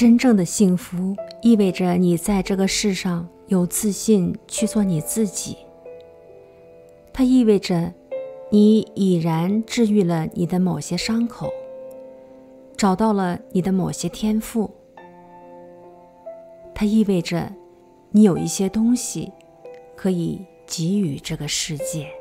真正的幸福意味着你在这个世上有自信去做你自己。它意味着你已然治愈了你的某些伤口找到了你的某些天赋。它意味着你有一些东西可以给予这个世界。